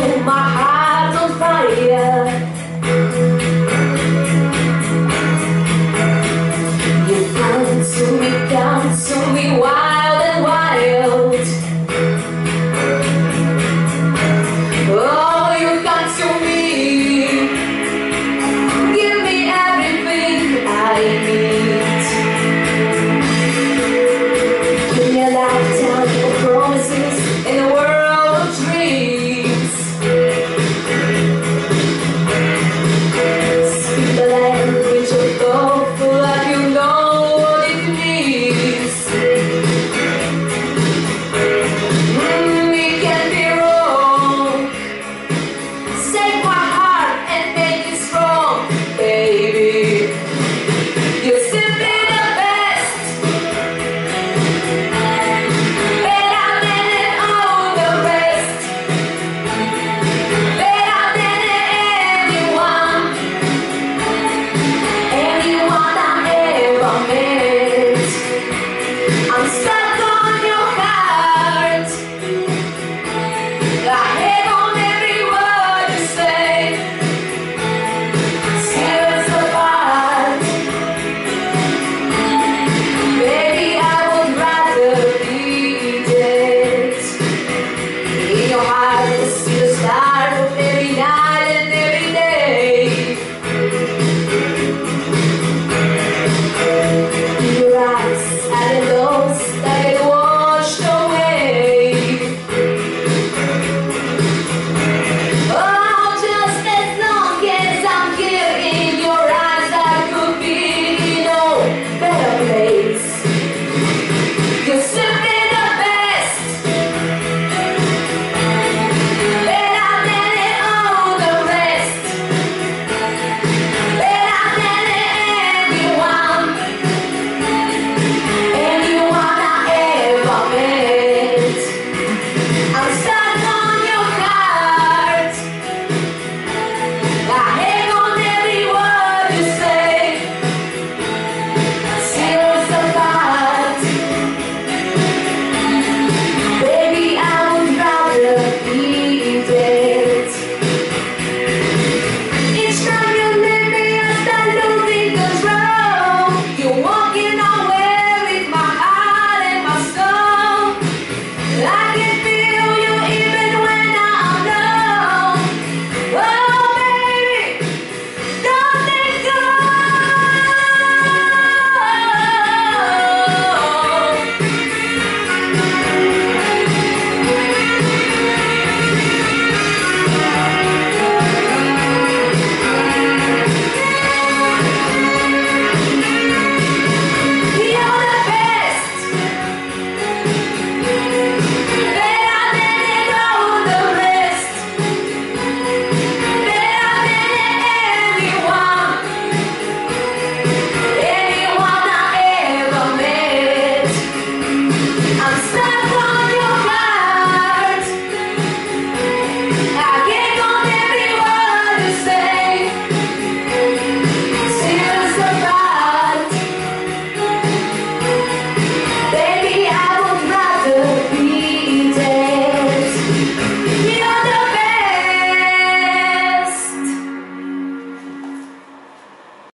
my